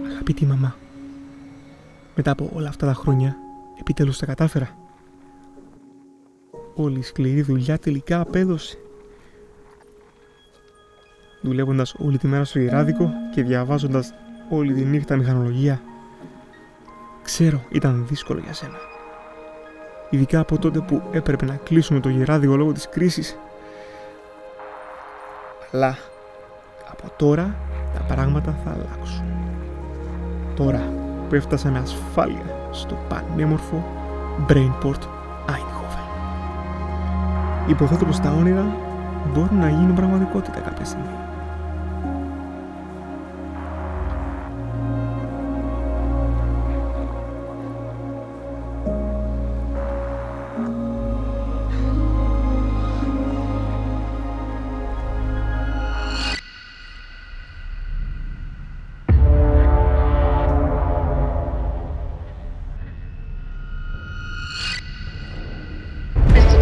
Αγαπητή μαμά, μετά από όλα αυτά τα χρόνια, επιτέλους τα κατάφερα. Όλη η σκληρή δουλειά τελικά απέδωσε. Δουλεύοντας όλη τη μέρα στο γεράδικο και διαβάζοντας όλη τη νύχτα μηχανολογία. Ξέρω, ήταν δύσκολο για σένα. Ειδικά από τότε που έπρεπε να κλείσουμε το γεράδικο λόγω της κρίσης. Αλλά από τώρα τα πράγματα θα αλλάξουν. Τώρα που έφτασα με ασφάλεια στο πανέμορφο Brainport Eindhoven. Υποθέτω πως τα όνειρα μπορούν να γίνουν πραγματικότητα κάποια στιγμή.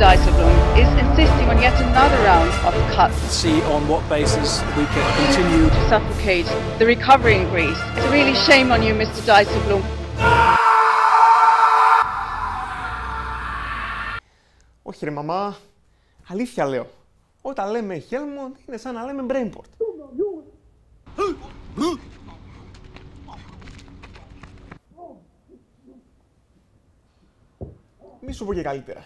Dijsselbloem is insisting on yet another round of cuts see on what basis we can continue to suffocate the recovery in Greece. It's really shame on you, Mr. Dijsselbloem. Όχι ρε μαμά, αλήθεια λέω. Όταν λέμε Helmond είναι σαν να λέμε Brainport. Μη σου πω και καλύτερα.